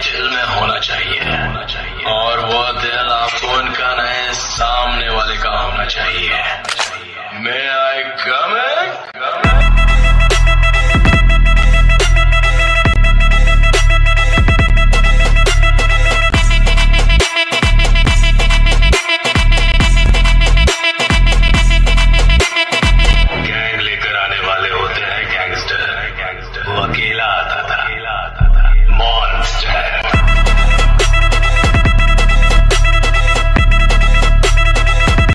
दिल में होना चाहिए। और वो दिल आपको उनका नहीं, सामने वाले का होना चाहिए। मैं